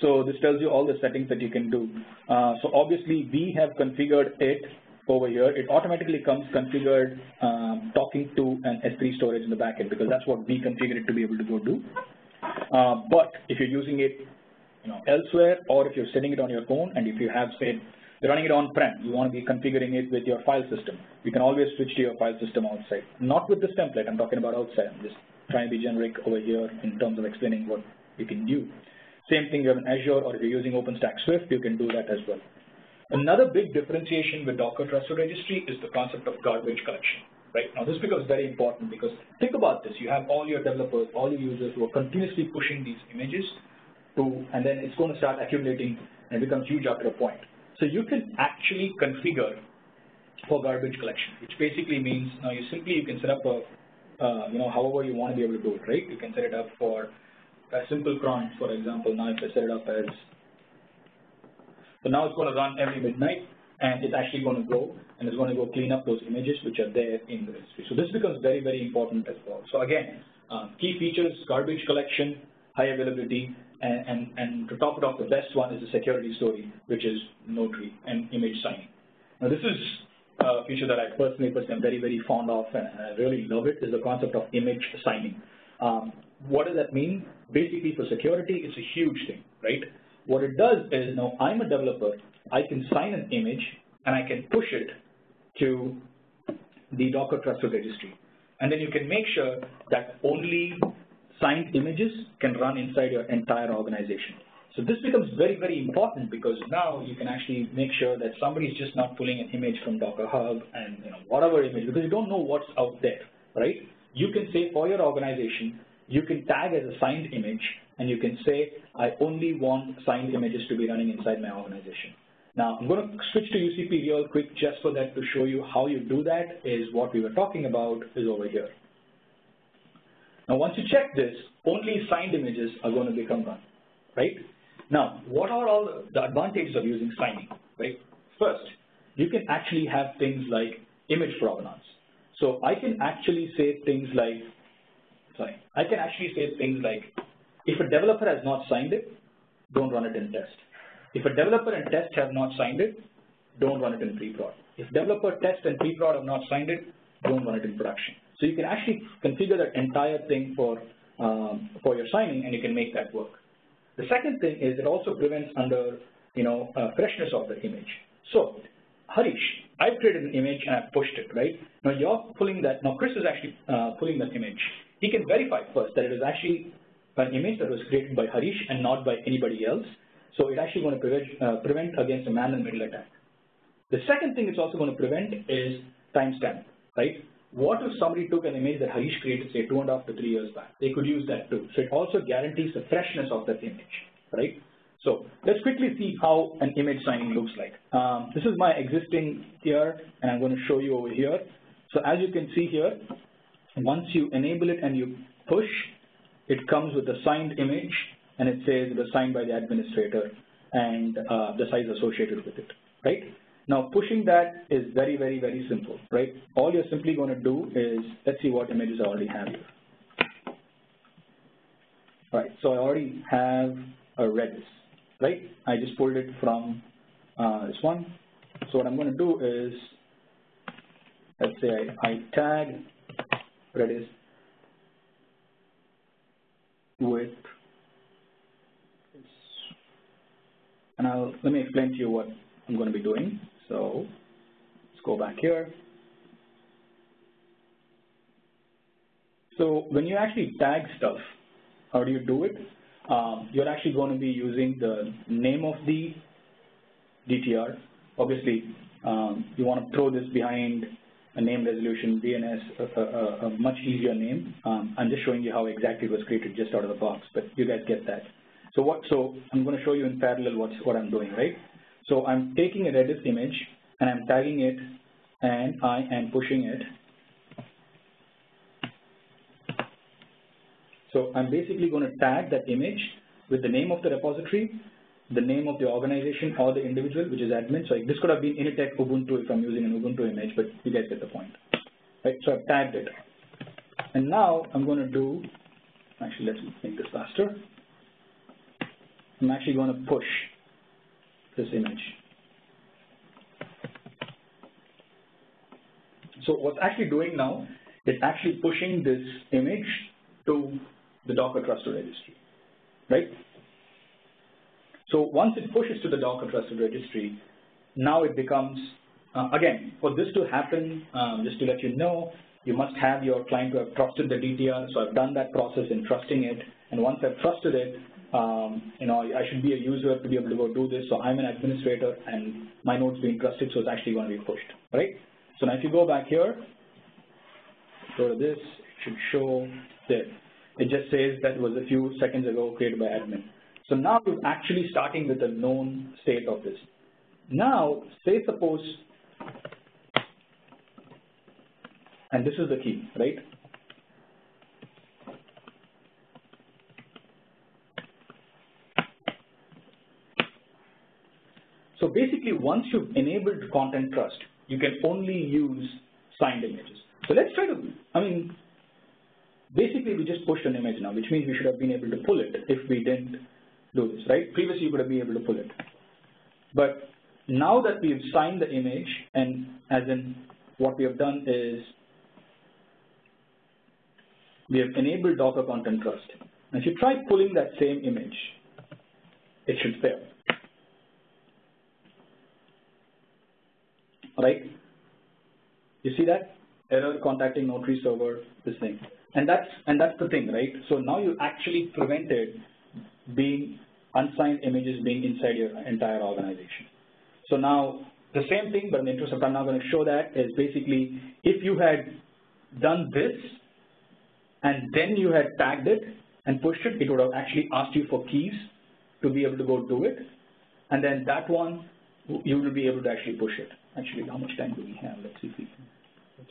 so this tells you all the settings that you can do. Uh, so obviously we have configured it over here. It automatically comes configured um, talking to an S3 storage in the backend because that's what we configured it to be able to go do. Uh, but if you're using it know, elsewhere or if you're setting it on your phone, and if you have say running it on-prem, you want to be configuring it with your file system, you can always switch to your file system outside. Not with this template, I'm talking about outside. I'm just trying to be generic over here in terms of explaining what you can do. Same thing you have in Azure or if you're using OpenStack Swift, you can do that as well. Another big differentiation with Docker Trusted Registry is the concept of garbage collection. Right now, this becomes very important because think about this: you have all your developers, all your users who are continuously pushing these images to, and then it's going to start accumulating and becomes huge after a point. So you can actually configure for garbage collection, which basically means now you simply you can set up a, uh, you know, however you want to be able to do it, right? You can set it up for a simple cron, for example. Now if I set it up as, so now it's going to run every midnight, and it's actually going to go and it's going to go clean up those images which are there in the registry. So this becomes very, very important as well. So again, um, key features, garbage collection, high availability, and, and, to top it off, the best one is the security story, which is Notary and image signing. Now this is a feature that I personally, personally am very, very fond of and I really love it, is the concept of image signing. Um, what does that mean? Basically for security, it's a huge thing, right? What it does is now I'm a developer, I can sign an image and I can push it to the Docker Trusted Registry. And then you can make sure that only signed images can run inside your entire organization. So this becomes very, very important because now you can actually make sure that somebody's just not pulling an image from Docker Hub and you know, whatever image, because you don't know what's out there, right? You can say for your organization, you can tag as a signed image, and you can say, I only want signed images to be running inside my organization. Now, I'm going to switch to UCP real quick just for that to show you how you do that is what we were talking about is over here. Now, once you check this, only signed images are going to become run, right? Now, what are all the advantages of using signing, right? First, you can actually have things like image provenance. So I can actually say things like, sorry, I can actually say things like, if a developer has not signed it, don't run it in test. If a developer and test have not signed it, don't run it in pre-prod. If developer, test, and pre-prod have not signed it, don't run it in production. So you can actually configure that entire thing for, um, for your signing, and you can make that work. The second thing is it also prevents under, you know, uh, freshness of the image. So, Harish, I've created an image and I've pushed it, right? Now you're pulling that, now Chris is actually uh, pulling that image. He can verify first that it is actually an image that was created by Harish and not by anybody else. So it's actually going to prevent, uh, prevent against a man-in-the-middle attack. The second thing it's also going to prevent is timestamp, right? What if somebody took an image that Harish created, say, two and a half to three years back? They could use that too. So it also guarantees the freshness of that image, right? So let's quickly see how an image signing looks like. Um, this is my existing here, and I'm going to show you over here. So as you can see here, once you enable it and you push, it comes with a signed image, and it says it was signed by the administrator and uh, the size associated with it, right? Now pushing that is very, very, very simple, right? All you're simply going to do is, let's see what images I already have here. All right, so I already have a Redis, right? I just pulled it from uh, this one. So what I'm going to do is, let's say I, I tag Redis with and I'll, let me explain to you what I'm going to be doing. So let's go back here. So when you actually tag stuff, how do you do it? Um, you're actually going to be using the name of the DTR. Obviously, um, you want to throw this behind a name resolution, DNS, a, a, a much easier name. Um, I'm just showing you how exactly it was created just out of the box, but you guys get that. So what? So I'm going to show you in parallel what's, what I'm doing, right? So I'm taking a Redis image and I'm tagging it and I am pushing it. So I'm basically going to tag that image with the name of the repository, the name of the organization or the individual, which is admin. So this could have been Initech Ubuntu if I'm using an Ubuntu image, but you guys get the point. Right, so I've tagged it. And now I'm going to do, actually let's make this faster. I'm actually going to push this image. So what's actually doing now is actually pushing this image to the Docker Trusted Registry, right? So once it pushes to the Docker Trusted Registry, now it becomes, uh, again, for this to happen, um, just to let you know, you must have your client to have trusted the DTR. So I've done that process in trusting it. And once I've trusted it, um, you know, I should be a user to be able to go do this. So I'm an administrator and my node's being trusted, so it's actually going to be pushed, right? So now if you go back here, go to this, it should show that it just says that was a few seconds ago created by admin. So now we're actually starting with a known state of this. Now, say suppose, and this is the key, right? So basically, once you've enabled content trust, you can only use signed images. So let's try to, I mean, basically we just pushed an image now, which means we should have been able to pull it if we didn't do this, right? Previously you could have been able to pull it. But now that we've signed the image, and as in what we have done is we have enabled Docker Content Trust. And if you try pulling that same image, it should fail. Right? You see that? Error contacting notary server, this thing. And that's, and that's the thing, right? So now you actually prevented being unsigned images being inside your entire organization. So now the same thing, but in the interest of I'm not going to show that is basically if you had done this and then you had tagged it and pushed it, it would have actually asked you for keys to be able to go do it. And then that one, you will be able to actually push it. Actually, how much time do we have? Let's see if we can.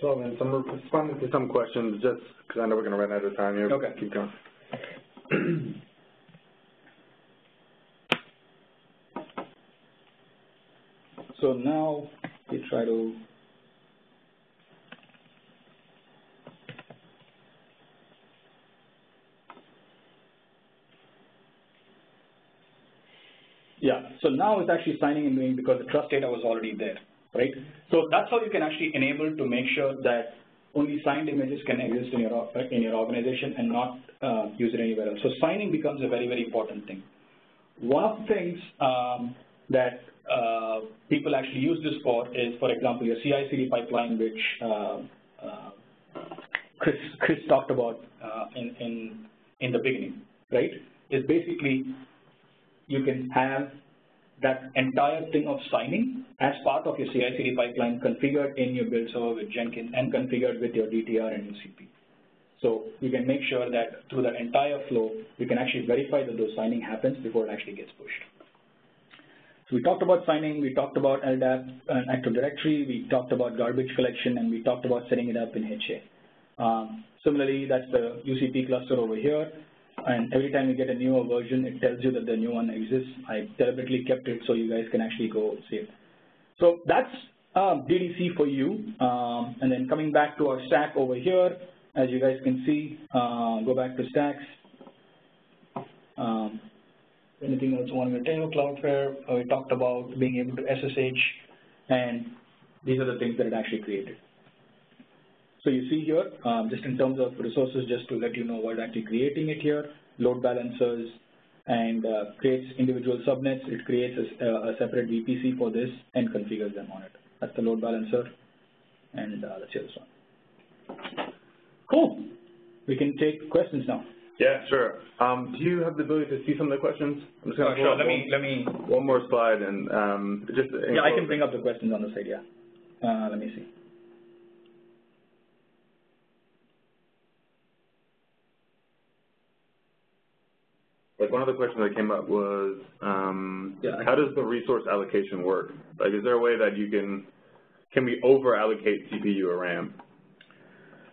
So, some responding to some questions, just because I know we're going to run out of time here. Okay. Keep going. [clears throat] so now we try to Yeah, so now it's actually signing and doing because the trust data was already there right? So that's how you can actually enable to make sure that only signed images can exist in your in your organization and not uh, use it anywhere else. So signing becomes a very very important thing. One of the things um, that uh, people actually use this for is, for example, your CI/CD pipeline, which uh, uh, Chris Chris talked about uh, in in in the beginning, right? Is basically you can have that entire thing of signing as part of your CI/CD pipeline configured in your build server with Jenkins and configured with your DTR and UCP. So you can make sure that through the entire flow, you can actually verify that those signing happens before it actually gets pushed. So we talked about signing, we talked about LDAP and Active Directory, we talked about garbage collection, and we talked about setting it up in HA. Um, similarly, that's the UCP cluster over here and every time you get a newer version, it tells you that the new one exists. I deliberately kept it so you guys can actually go see it. So that's uh, DDC for you. Um, and then coming back to our stack over here, as you guys can see, uh, go back to stacks. Um, anything else you want to tell? Cloudflare, uh, we talked about being able to SSH, and these are the things that it actually created. So you see here, um, just in terms of resources, just to let you know what actually creating it here, load balancers, and uh, creates individual subnets. It creates a, a, separate VPC for this and configures them on it. That's the load balancer, and uh, that's this one. Cool. We can take questions now. Yeah, sure. Um, do you have the ability to see some of the questions? I'm just going to sure. Let me let me one more slide and um, just yeah, I can bring up the questions on the side. Yeah. Uh, let me see. Like one of the questions that came up was, um, yeah, how does the resource allocation work? Like, is there a way that you can, can we over allocate CPU or RAM?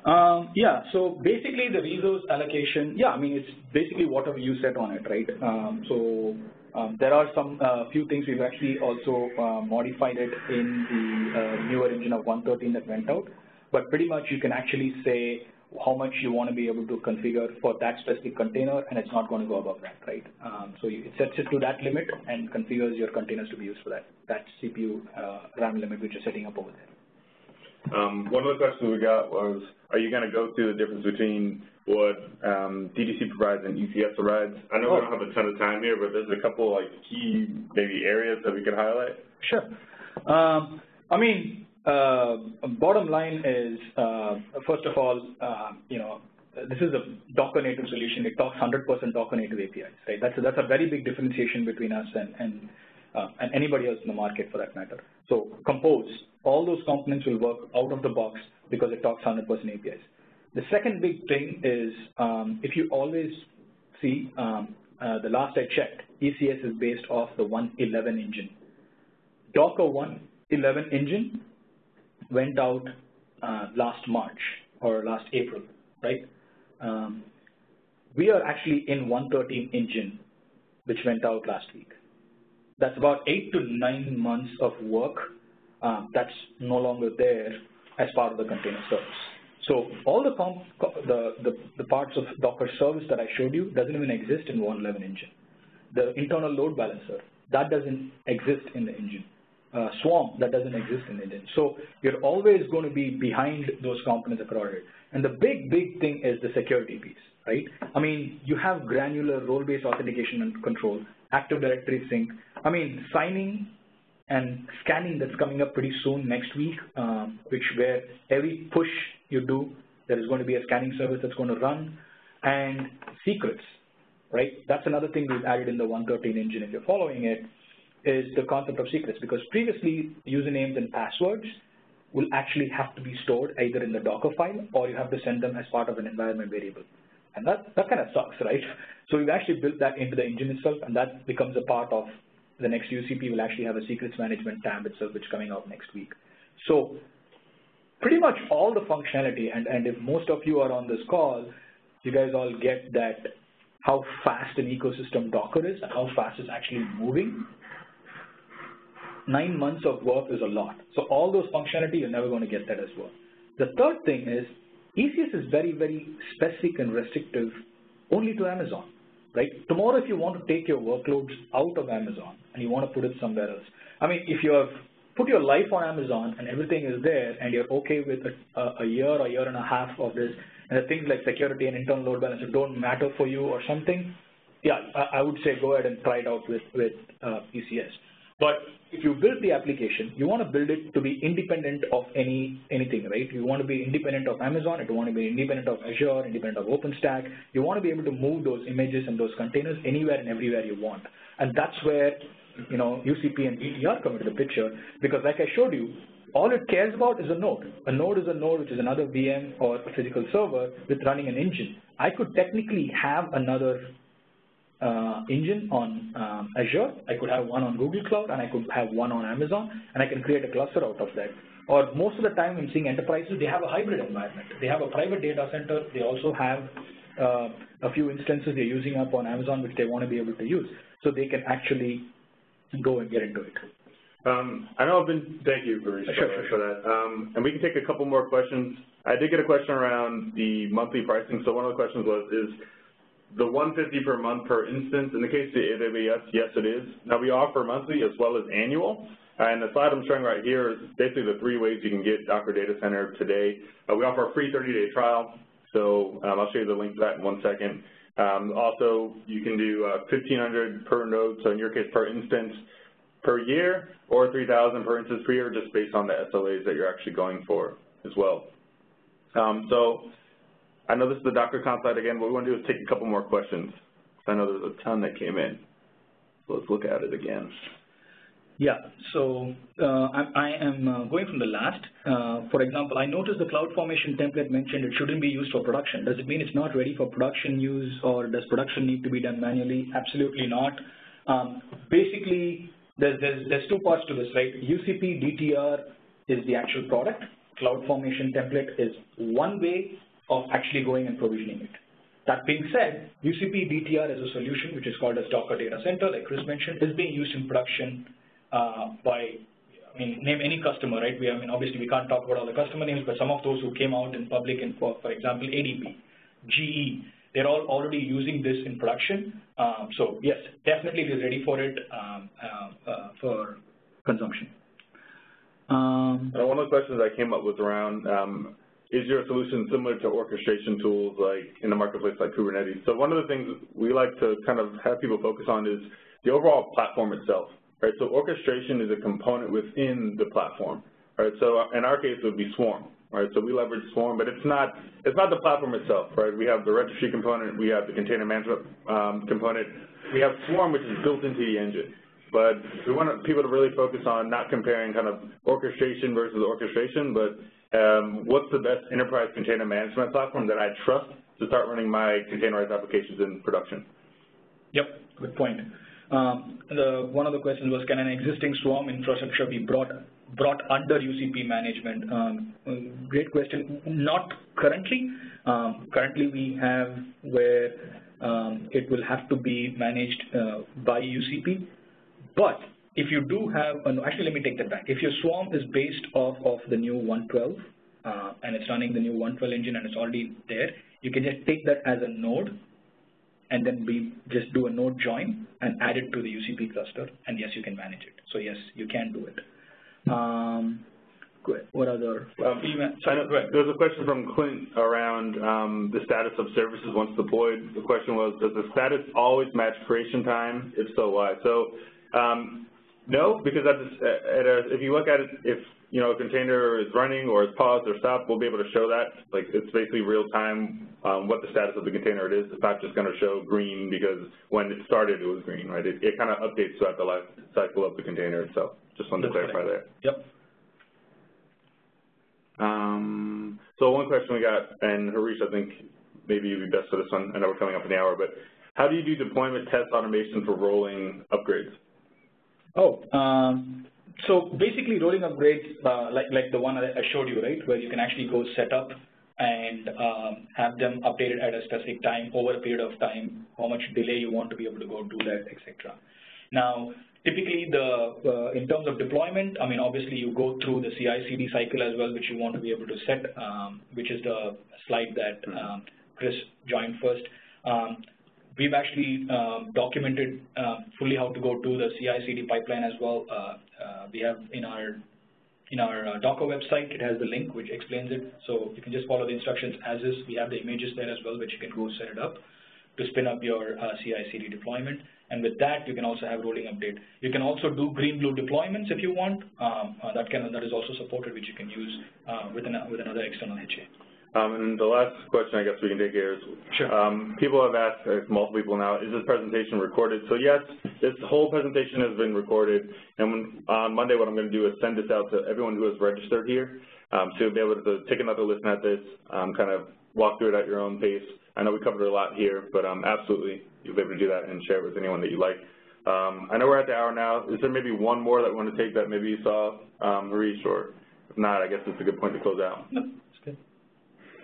Um, yeah, so basically the resource allocation, yeah, I mean, it's basically whatever you set on it, right? Um, so um, there are some uh, few things we've actually also uh, modified it in the uh, newer engine of 113 that went out, but pretty much you can actually say how much you want to be able to configure for that specific container, and it's not going to go above that, right? Um, so you, it sets it to that limit and configures your containers to be used for that, that CPU uh, RAM limit which you're setting up over there. Um, one of the questions we got was, are you going to go through the difference between what um, DDC provides and ECS provides? I know oh. we don't have a ton of time here, but there's a couple like key maybe areas that we could highlight. Sure. Um, I mean, bottom line is, uh, first of all, uh, you know, this is a Docker native solution. It talks 100% Docker native APIs, right? That's a, that's a very big differentiation between us and, and, uh, and anybody else in the market for that matter. So Compose, all those components will work out of the box because it talks 100% APIs. The second big thing is um, if you always see, um, uh, the last I checked, ECS is based off the 111 engine. Docker 111 engine went out uh, last March or last April, right? Um, we are actually in 113 engine, which went out last week. That's about eight to nine months of work um, that's no longer there as part of the container service. So all the, the, the, the, parts of Docker service that I showed you doesn't even exist in 111 engine. The internal load balancer, that doesn't exist in the engine. Swarm, that doesn't exist in engine. So you're always going to be behind those components across it. And the big, big thing is the security piece, right? I mean, you have granular role-based authentication and control, Active Directory sync. I mean, signing and scanning that's coming up pretty soon next week, um, which where every push you do, there is going to be a scanning service that's going to run, and secrets, right? That's another thing we've added in the 113 engine if you're following it, is the concept of secrets, because previously usernames and passwords will actually have to be stored either in the Docker file or you have to send them as part of an environment variable. And that, that kind of sucks, right? [laughs] So we've actually built that into the engine itself, and that becomes a part of the next UCP will actually have a secrets management tab itself, which is coming out next week. So pretty much all the functionality, and, and if most of you are on this call, you guys all get that how fast an ecosystem Docker is and how fast it's actually moving. Nine months of work is a lot. So all those functionality, you're never going to get that as well. The third thing is ECS is very, very specific and restrictive only to Amazon right? Tomorrow, if you want to take your workloads out of Amazon and you want to put it somewhere else, I mean, if you have put your life on Amazon and everything is there and you're okay with a, a year or a year and a half of this, and the things like security and internal load balancer don't matter for you or something, yeah, I, I would say go ahead and try it out with, with uh, ECS. But if you build the application, you want to build it to be independent of any anything, right? You want to be independent of Amazon, you want to be independent of Azure, independent of OpenStack. You want to be able to move those images and those containers anywhere and everywhere you want. And that's where, you know, UCP and DTR come into the picture because like I showed you, all it cares about is a node. A node is a node, which is another VM or a physical server with running an engine. I could technically have another engine on um, Azure, I could have one on Google Cloud, and I could have one on Amazon, and I can create a cluster out of that. Or most of the time I'm seeing enterprises, they have a hybrid environment. They have a private data center. They also have uh, a few instances they're using up on Amazon which they want to be able to use. So they can actually go and get into it. Um, I know I've been, thank you, Harish, sure, sure, for that. Um, and we can take a couple more questions. I did get a question around the monthly pricing. So one of the questions was, is the 150 per month per instance, in the case of AWS, yes it is. Now we offer monthly as well as annual. And the slide I'm showing right here is basically the three ways you can get Docker Data Center today. Uh, we offer a free 30-day trial, so um, I'll show you the link to that in one second. Um, also, you can do uh, 1,500 per node, so in your case per instance per year, or 3,000 per instance per year, just based on the SLAs that you're actually going for as well. Um, so I know this is the Docker slide again. What we want to do is take a couple more questions. I know there's a ton that came in. So let's look at it again. Yeah, so uh, I, I, am uh, going from the last. Uh, for example, I noticed the CloudFormation template mentioned it shouldn't be used for production. Does it mean it's not ready for production use or does production need to be done manually? Absolutely not. Um, basically, there's, there's, there's two parts to this, right? UCP DTR is the actual product. CloudFormation template is one way of actually going and provisioning it. That being said, UCP DTR is a solution which is called as Docker Data Center, like Chris mentioned, is being used in production uh, by, I mean, name any customer, right? We, I mean, obviously we can't talk about all the customer names, but some of those who came out in public, and for, for example, ADP, GE, they're all already using this in production. Um, so yes, definitely we're ready for it um, uh, uh, for consumption. Um, one of the questions I came up with around um, is your solution similar to orchestration tools like in the marketplace like Kubernetes? So one of the things we like to kind of have people focus on is the overall platform itself, right? So orchestration is a component within the platform, right? So in our case, it would be Swarm, right? So we leverage Swarm, but it's not it's not the platform itself, right? We have the registry component, we have the container management um, component, we have Swarm, which is built into the engine. But we want people to really focus on not comparing kind of orchestration versus orchestration, but um, what's the best enterprise container management platform that I trust to start running my containerized applications in production? Yep, good point. Um, the, one of the questions was, can an existing Swarm infrastructure be brought brought under UCP management? Um, great question. Not currently. Um, currently, we have where um, it will have to be managed uh, by UCP. But if you do have, uh, actually, let me take that back. If your Swarm is based off of the new 112 uh, and it's running the new 112 engine and it's already there, you can just take that as a node and then we just do a node join and add it to the UCP cluster, and yes, you can manage it. So yes, you can do it. Um, what other? Um, Sorry, There's a question from Clint around um, the status of services once deployed. The question was, does the status always match creation time? If so, why? So um, no, because at, at a, if you look at it, if you know a container is running or is paused or stopped, we'll be able to show that. Like it's basically real time um, what the status of the container it is. It's not just going to show green because when it started it was green, right? It, it kind of updates throughout the life cycle of the container itself. Just wanted to clarify that. Yep. Um, so one question we got, and Harish, I think maybe you'd be best for this one. I know we're coming up in the hour, but how do you do deployment test automation for rolling upgrades? Oh, um, so basically rolling upgrades uh, like like the one I showed you, right, where you can actually go set up and um, have them updated at a specific time over a period of time, how much delay you want to be able to go do that, etc. Now, typically the uh, in terms of deployment, I mean, obviously you go through the CI/CD cycle as well, which you want to be able to set, um, which is the slide that mm-hmm. um, Chris joined first. Um, we've actually um, documented uh, fully how to go to the CI/CD pipeline as well. Uh, uh, we have in our in our uh, Docker website, it has the link which explains it. So you can just follow the instructions as is. We have the images there as well, which you can go set it up to spin up your uh, CI/CD deployment. And with that, you can also have rolling update. You can also do green blue deployments if you want. Um, uh, that can that is also supported, which you can use with an, with another external HA. Um, and the last question I guess we can take here is, sure. um, people have asked, uh, multiple people now, is this presentation recorded? So yes, this whole presentation has been recorded, and when, on Monday what I'm going to do is send this out to everyone who has registered here, um, so you'll be able to take another listen at this, um, kind of walk through it at your own pace. I know we covered a lot here, but um, absolutely, you'll be able to do that and share it with anyone that you like. Um, I know we're at the hour now. Is there maybe one more that we want to take that maybe you saw, um, Harish, or if not, I guess it's a good point to close out. [laughs]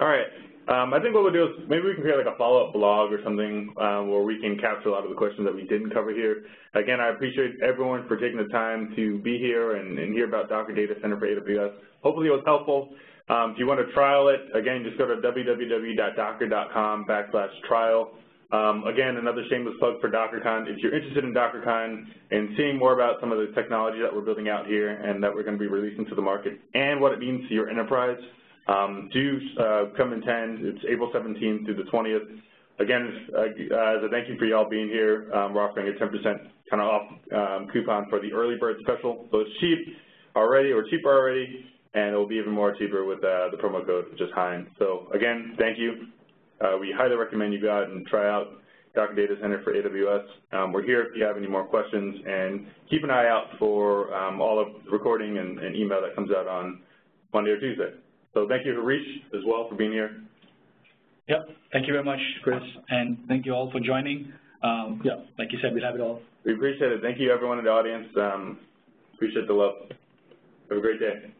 All right. Um, I think what we'll do is maybe we can create like a follow-up blog or something um, where we can capture a lot of the questions that we didn't cover here. Again, I appreciate everyone for taking the time to be here and, and hear about Docker Data Center for AWS. Hopefully it was helpful. Um, if you want to trial it, again, just go to www.docker.com backslash trial. Um, again, another shameless plug for DockerCon. If you're interested in DockerCon and seeing more about some of the technology that we're building out here and that we're going to be releasing to the market and what it means to your enterprise, do uh, come attend. It's April 17th through the 20th. Again, uh, as a thank you for y'all being here, um, we're offering a 10% kind of off um, coupon for the early bird special. So it's cheap already or cheaper already, and it will be even more cheaper with uh, the promo code, which is HIND. So again, thank you. We highly recommend you go out and try out Docker Data Center for AWS. Um, we're here if you have any more questions, and keep an eye out for um, all of the recording and, and email that comes out on Monday or Tuesday. So thank you, Harish, as well, for being here. Yep. Thank you very much, Chris, and thank you all for joining. Um, yeah, like you said, we have it all. We appreciate it. Thank you, everyone in the audience. Um, appreciate the love. Have a great day.